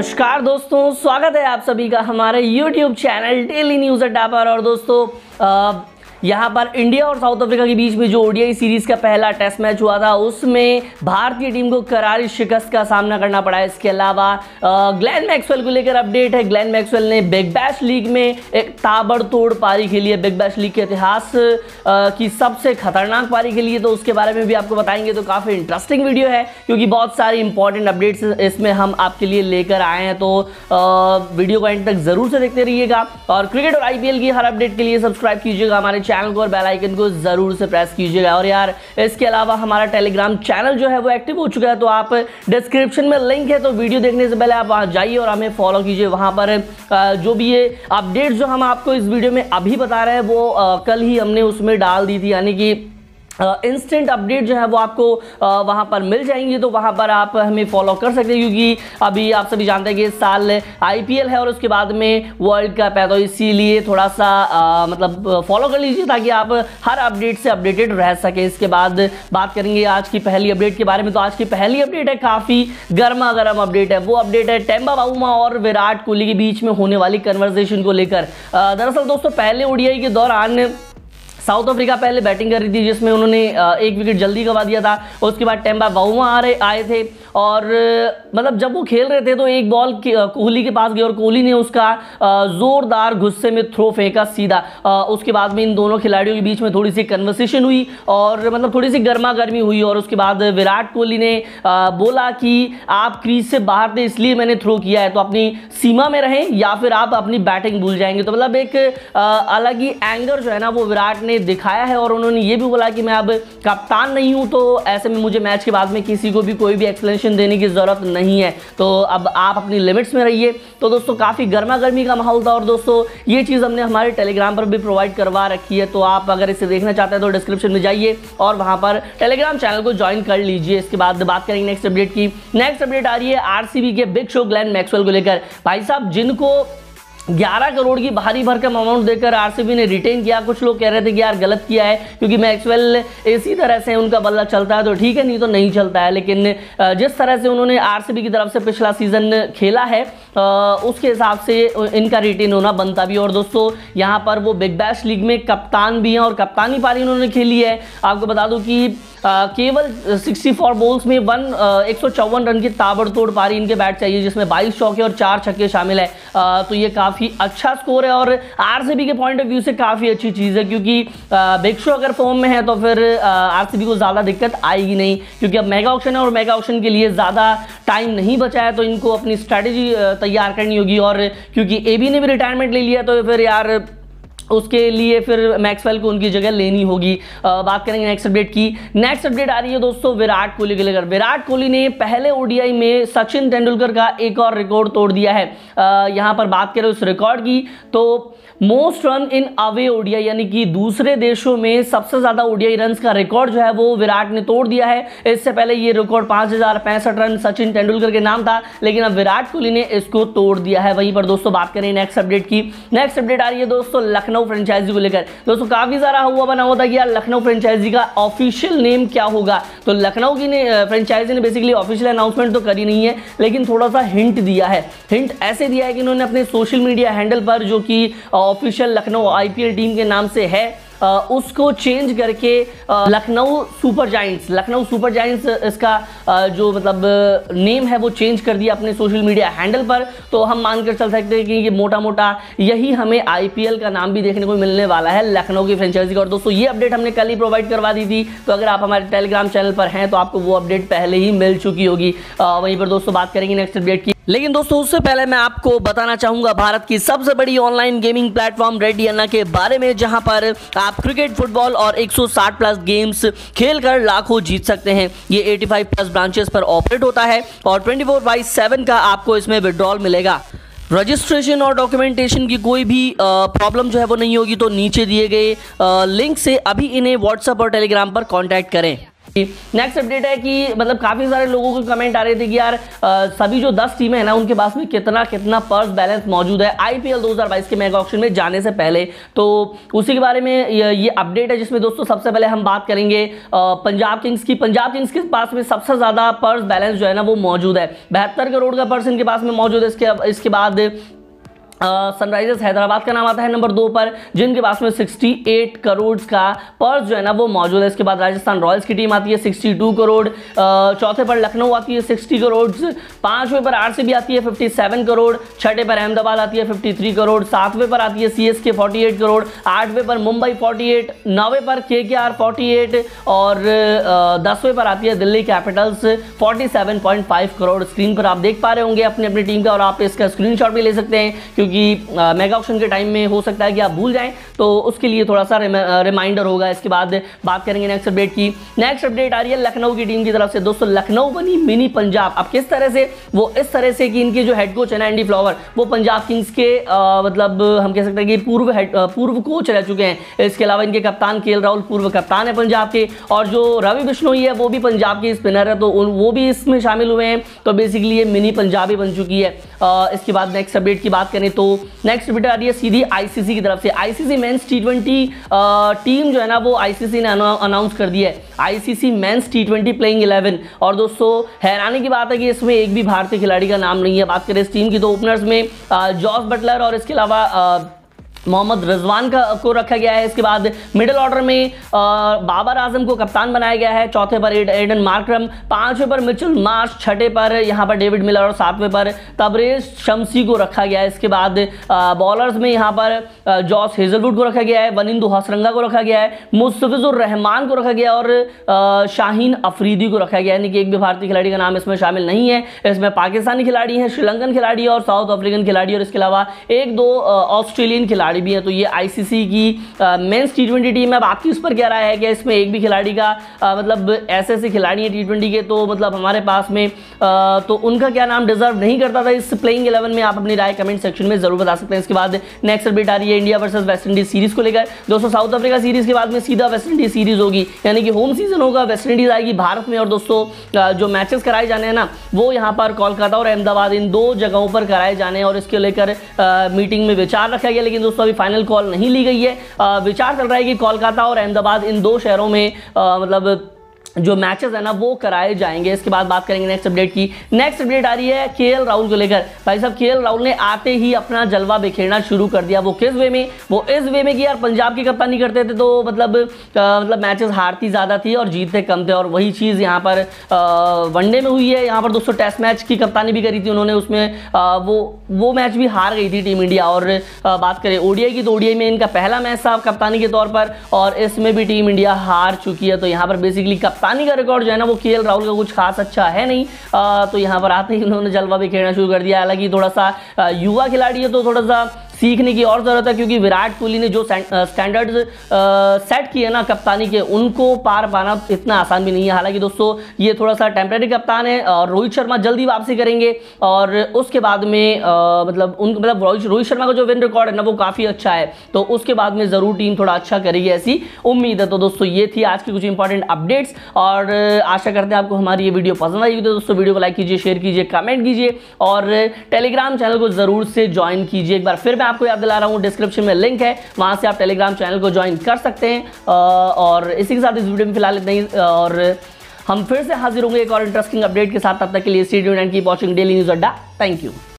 नमस्कार दोस्तों स्वागत है आप सभी का हमारे YouTube चैनल डेली न्यूज़ अड्डा पर। और दोस्तों अ, यहाँ पर इंडिया और साउथ अफ्रीका के बीच में जो ओडीआई सीरीज़ का पहला टेस्ट मैच हुआ था, उसमें भारतीय टीम को करारी शिकस्त का सामना करना पड़ा। इसके अलावा ग्लैन मैक्सवेल को लेकर अपडेट है। ग्लैन मैक्सवेल ने बिग बैश लीग में एक ताबड़तोड़ पारी खेली है। बिग बैश लीग के इतिहास की सबसे खतरनाक पारी खेली है तो उसके बारे में भी आपको बताएँगे तो काफ़ी इंटरेस्टिंग वीडियो है, क्योंकि बहुत सारी इंपॉर्टेंट अपडेट्स इसमें हम आपके लिए लेकर आए हैं। तो वीडियो को एंड तक ज़रूर से देखते रहिएगा, और क्रिकेट और आईपीएल की हर अपडेट के लिए सब्सक्राइब कीजिएगा हमारे चैनल को और बेल आइकन को ज़रूर से प्रेस कीजिएगा। और यार, इसके अलावा हमारा टेलीग्राम चैनल जो है वो एक्टिव हो चुका है तो आप डिस्क्रिप्शन में लिंक है तो वीडियो देखने से पहले आप वहाँ जाइए और हमें फॉलो कीजिए। वहाँ पर जो भी ये अपडेट जो हम आपको इस वीडियो में अभी बता रहे हैं, वो कल ही हमने उसमें डाल दी थी, यानी कि इंस्टेंट अपडेट जो है वो आपको वहाँ पर मिल जाएँगी। तो वहाँ पर आप हमें फॉलो कर सकते हैं क्योंकि अभी आप सभी जानते हैं कि इस साल आईपीएल है और उसके बाद में वर्ल्ड कप है तो इसीलिए थोड़ा सा अ, मतलब फॉलो कर लीजिए ताकि आप हर अपडेट से अपडेटेड रह सके। इसके बाद बात करेंगे आज की पहली अपडेट के बारे में। तो आज की पहली अपडेट है काफ़ी गर्मा गर्म अपडेट है। वो अपडेट है टेम्बा बाउमा और विराट कोहली के बीच में होने वाली कन्वर्जेशन को लेकर। दरअसल दोस्तों पहले ओडीआई के दौरान साउथ अफ्रीका पहले बैटिंग कर रही थी, जिसमें उन्होंने एक विकेट जल्दी गवा दिया था, उसके बाद टेम्बा बाउमा आ रहे, आए थे, और मतलब जब वो खेल रहे थे तो एक बॉल कोहली के पास गई और कोहली ने उसका जोरदार गुस्से में थ्रो फेंका सीधा। उसके बाद में इन दोनों खिलाड़ियों के बीच में थोड़ी सी कन्वर्सेशन हुई और मतलब थोड़ी सी गर्मा गर्मी हुई और उसके बाद विराट कोहली ने बोला कि आप क्रीज से बाहर थे, इसलिए मैंने थ्रो किया है तो अपनी सीमा में रहें या फिर आप अपनी बैटिंग भूल जाएँगे। तो मतलब एक अलग ही एंगर जो है ना, वो विराट ने दिखाया है और उन्होंने ये भी बोला कि मैं अब कप्तान नहीं हूँ तो ऐसे में मुझे मैच के बाद में किसी को भी कोई भी एक्सप्लेनेशन देने की ज़रूरत नहीं है। तो अब आप अपनी लिमिट्स में रहिए। तो दोस्तों, काफ़ी गर्मा गर्मी का माहौल था और दोस्तों, ये चीज़ हमने हमारे टेलीग्राम पर भी प्रोवाइड करवा रखी है। तो आप अगर इसे देखना चाहते हैं तो डिस्क्रिप्शन में जाइए और वहाँ पर टेलीग्राम चैनल को ज्वाइन कर लीजिए। इसके बाद बात करेंगे नेक्स्ट अपडेट की। नेक्स्ट अपडेट आ रही है आरसीबी के बिग शो ग्लेन मैक्सवेल को लेकर। भाई साहब, जिनको 11 करोड़ की भारी भरकम अमाउंट देकर आरसीबी ने रिटेन किया। कुछ लोग कह रहे थे कि यार गलत किया है क्योंकि मैक्सवेल इसी तरह से उनका बल्ला चलता है तो ठीक है नहीं तो नहीं चलता है। लेकिन जिस तरह से उन्होंने आरसीबी की तरफ़ से पिछला सीज़न खेला है उसके हिसाब से इनका रिटेन होना बनता भी और दोस्तों यहाँ पर वो बिग बैश लीग में कप्तान भी हैं और कप्तानी पारी उन्होंने खेली है। आपको बता दूँ कि अ, केवल 64 बॉल्स में वन एक रन की ताबड़तोड़ पारी इनके बैट चाहिए जिसमें 22 चौके और चार छक्के शामिल है। अ, तो ये काफ़ी अच्छा स्कोर है और आरसीबी के पॉइंट ऑफ़ व्यू से काफ़ी अच्छी चीज़ है क्योंकि बेक्शो अगर फॉर्म में है तो फिर आरसीबी को ज़्यादा दिक्कत आएगी नहीं क्योंकि अब मेगा ऑप्शन है और मेगा ऑप्शन के लिए ज़्यादा टाइम नहीं बचा है तो इनको अपनी स्ट्रैटेजी तैयार करनी होगी और क्योंकि एबी ने भी रिटायरमेंट ले लिया तो फिर यार उसके लिए फिर मैक्सवेल को उनकी जगह लेनी होगी। बात करेंगे नेक्स्ट अपडेट की। नेक्स्ट अपडेट आ रही है दोस्तों, विराट कोहली के लेकर। विराट कोहली ने पहले ओडीआई में सचिन तेंदुलकर का एक और रिकॉर्ड तोड़ दिया है। यहाँ पर बात करें उस रिकॉर्ड की तो most run in away ODI यानी कि दूसरे देशों में सबसे ज़्यादा ओडीआई रन का रिकॉर्ड जो है वो विराट ने तोड़ दिया है। इससे पहले ये रिकॉर्ड पाँच रन सचिन तेंदुलकर के नाम था, लेकिन अब विराट कोहली ने इसको तोड़ दिया है। वहीं पर दोस्तों बात करें नेक्स्ट अपडेट की। नेक्स्ट अपडेट आ रही है दोस्तों, लखनऊ फ्रेंचाइजी को लेकर। दोस्तों, काफ़ी सारा हुआ बना हुआ था कि यार लखनऊ फ्रेंचाइजी का ऑफिशियल नेम क्या होगा? तो लखनऊ की फ्रेंचाइजी ने बेसिकली ऑफिशियल अनाउंसमेंट तो करी नहीं है, लेकिन थोड़ा सा हिंट दिया है। हिंट ऐसे दिया है कि इन्होंने अपने सोशल मीडिया हैंडल पर जो कि ऑफिशियल लखनऊ आईपीएल टीम के नाम से है उसको चेंज करके Lucknow Super Giants Lucknow Super Giants इसका जो मतलब नेम है वो चेंज कर दिया अपने सोशल मीडिया हैंडल पर। तो हम मानकर चल सकते हैं कि ये मोटा मोटा यही हमें आईपीएल का नाम भी देखने को मिलने वाला है, लखनऊ की फ्रेंचाइजी का। और दोस्तों, ये अपडेट हमने कल ही प्रोवाइड करवा दी थी। तो अगर आप हमारे टेलीग्राम चैनल पर हैं तो आपको वो अपडेट पहले ही मिल चुकी होगी। वहीं पर दोस्तों बात करेंगे नेक्स्ट अपडेट की। लेकिन दोस्तों, उससे पहले मैं आपको बताना चाहूँगा भारत की सबसे बड़ी online gaming platform Reddy Anna के बारे में, जहाँ पर आप क्रिकेट फुटबॉल और 160 प्लस गेम्स खेलकर लाखों जीत सकते हैं। ये 85 प्लस ब्रांचेस पर ऑपरेट होता है और 24 फोर बाई 7 का आपको इसमें विड्रॉल मिलेगा। रजिस्ट्रेशन और डॉक्यूमेंटेशन की कोई भी प्रॉब्लम जो है वो नहीं होगी तो नीचे दिए गए लिंक से अभी इन्हें व्हाट्सएप और टेलीग्राम पर कॉन्टैक्ट करें। नेक्स्ट अपडेट है कि मतलब काफ़ी सारे लोगों के कमेंट आ रहे थे कि यार आ, सभी जो 10 टीमें हैं ना उनके पास में कितना कितना पर्स बैलेंस मौजूद है? आईपीएल 2022 के मेगा ऑप्शन में जाने से पहले। तो उसी के बारे में ये, ये अपडेट है जिसमें दोस्तों सबसे पहले हम बात करेंगे आ, पंजाब किंग्स की। पंजाब किंग्स के पास में सबसे ज़्यादा पर्स बैलेंस जो है ना वो मौजूद है। बहत्तर करोड़ का पर्स इनके पास में मौजूद है। इसके इसके बाद सनराइजर्स हैदराबाद का नाम आता है नंबर दो पर, जिनके पास में 68 करोड़ का पर्स जो है ना, वो मौजूद है। इसके बाद राजस्थान रॉयल्स की टीम आती है 62 करोड़। चौथे पर लखनऊ आती है 60 करोड़। पाँचवें पर आरसीबी आती है 57 करोड़। छठे पर अहमदाबाद आती है 53 करोड़। सातवें पर आती है C S K forty crore. आठवें पर मुंबई 48 नौवे पर के के फोर्टी और दसवें पर आती है दिल्ली कैपिटल्स 47.5 करोड़। स्क्रीन पर आप देख पा रहे होंगे अपनी अपनी टीम का और आप इसका स्क्रीन भी ले सकते हैं, क्योंकि क्योंकि मेगा ऑप्शन के टाइम में हो सकता है कि आप भूल जाएँ तो उसके लिए थोड़ा सा रिमाइंडर होगा। इसके बाद बात करेंगे नेक्स्ट अपडेट की। नेक्स्ट अपडेट आ रही है लखनऊ की टीम की तरफ़ से। दोस्तों, लखनऊ बनी मिनी पंजाब। अब किस तरह से, वो इस तरह से कि इनके जो हेड कोच है ना एंडी फ्लावर वो पंजाब किंग्स के मतलब हम कह सकते हैं कि पूर्व पूर्व कोच रह चुके हैं। इसके अलावा इनके कप्तान के राहुल पूर्व कप्तान है पंजाब के। और जो रवि बिश्नोई है वो भी पंजाब के स्पिनर है तो वो भी इसमें शामिल हुए हैं। तो बेसिकली ये मिनी पंजाबी बन चुकी है। इसके बाद नेक्स्ट अपडेट की बात करें तो नेक्स्ट बेटा आ रही है सीधी आईसीसी की तरफ़ से। ICC men's T twenty team जो है ना, वो आईसीसी ने अनाउंस कर दिया है। ICC men's T twenty playing eleven और दोस्तों, हैरानी की बात है कि इसमें एक भी भारतीय खिलाड़ी का नाम नहीं है। बात करें इस टीम की तो ओपनर्स में जॉस बटलर और इसके अलावा मोहम्मद रिजवान का को रखा गया है। इसके बाद मिडिल ऑर्डर में आ, बाबर आज़म को कप्तान बनाया गया है। चौथे पर एडन मार्क्रम पाँचवें पर मिचुल मार्च छठे पर यहाँ पर डेविड मिलर और सातवें पर तबरेज शमसी को रखा गया है। इसके बाद बॉलर्स में यहाँ पर जॉस हेजलवुड को रखा गया है वनिंदु हसरंगा को रखा गया है, मुस्तफिजुर रहमान को रखा गया और शाहीन अफरीदी को रखा गया यानी कि एक भी भारतीय खिलाड़ी का नाम इसमें शामिल नहीं है। इसमें पाकिस्तानी खिलाड़ी हैं, श्रीलंकन खिलाड़ी और साउथ अफ्रीकन खिलाड़ी और इसके अलावा एक दो ऑस्ट्रेलियन खिलाड़ी भी हैं। तो ये आईसीसी की मेंस टी टीम है। अब आपकी उस पर क्या राय है कि इसमें एक भी खिलाड़ी का मतलब ऐसे ऐसे खिलाड़ी हैं टी के? तो मतलब हमारे पास में तो उनका क्या नाम डिजर्व नहीं करता था? इस प्लेइंग इलेवन में आप अपनी राय कमेंट सेक्शन में ज़रूर बता सकते हैं। इसके बाद नेक्स्ट अपडेट आ रही है India versus West Indies series को लेकर। दोस्तों, साउथ अफ्रीका सीरीज़ के बाद में सीधा वेस्ट इंडीज सीरीज़ होगी। यानी कि होम सीज़न होगा, वेस्ट इंडीज आएगी भारत में। और दोस्तों जो मैचेस कराए जाने हैं ना, वो यहाँ पर कोलकाता और अहमदाबाद इन दो जगहों पर कराए जाने और इसके लेकर मीटिंग में विचार रखा गया, लेकिन दोस्तों, अभी फाइनल कॉल नहीं ली गई है। विचार चल रहा है कि कोलकाता और अहमदाबाद इन दो शहरों में मतलब जो मैचेस है ना वो कराए जाएँगे। इसके बाद बात करेंगे नेक्स्ट अपडेट की। नेक्स्ट अपडेट आ रही है के राहुल को लेकर। भाई साहब के राहुल ने आते ही अपना जलवा बिखेरना शुरू कर दिया। वो किस वे में? वो इस वे में कि यार पंजाब की कप्तानी करते थे तो मतलब आ, मतलब मैचेस हारती ज़्यादा थी और जीतते कम थे। और वही चीज़ यहाँ पर वनडे में हुई है। यहाँ पर दोस्तों टेस्ट मैच की कप्तानी भी करी थी उन्होंने। उसमें आ, वो वो मैच भी हार गई थी टीम इंडिया और बात करें ओडीआई की तो ओडीआई में इनका पहला मैच था कप्तानी के तौर पर। और इसमें भी टीम इंडिया हार चुकी है। तो यहाँ पर बेसिकली कप्तानी का रिकॉर्ड जो है ना वो के राहुल का कुछ खास अच्छा है नहीं। आ, तो यहाँ पर आते ही उन्होंने जलवा भी खेलना शुरू कर दिया। हालाँकि थोड़ा सा युवा खिलाड़ी है तो थोड़ा सा सीखने की और ज़रूरत है, क्योंकि विराट कोहली ने जो स्टैंडर्ड सेट किए ना कप्तानी के, उनको पार पाना इतना आसान भी नहीं है। हालाँकि दोस्तों, ये थोड़ा सा टेम्प्रेरी कप्तान है और रोहित शर्मा जल्दी वापसी करेंगे और उसके बाद में मतलब उन मतलब रोहित शर्मा का जो विन रिकॉर्ड है ना, वो काफ़ी अच्छा है। तो उसके बाद में ज़रूर टीम थोड़ा अच्छा करेगी ऐसी उम्मीद है। तो दोस्तों, ये थी आज की कुछ इंपॉर्टेंट अपडेट्स और आशा करते हैं आपको हमारी ये वीडियो पसंद आई तो दोस्तों वीडियो को लाइक कीजिए शेयर कीजिए कमेंट कीजिए और टेलीग्राम चैनल को ज़रूर से ज्वाइन कीजिए। एक बार फिर मैं आपको याद दिला रहा हूँ डिस्क्रिप्शन में लिंक है। वहाँ से आप टेलीग्राम चैनल को ज्वाइन कर सकते हैं और इसी के साथ इस वीडियो में फ़िलहाल इतना ही और हम फिर से हाजिर होंगे एक और इंटरेस्टिंग अपडेट के साथ। तब तक के लिए studio and keep watching Daily News Adda thank you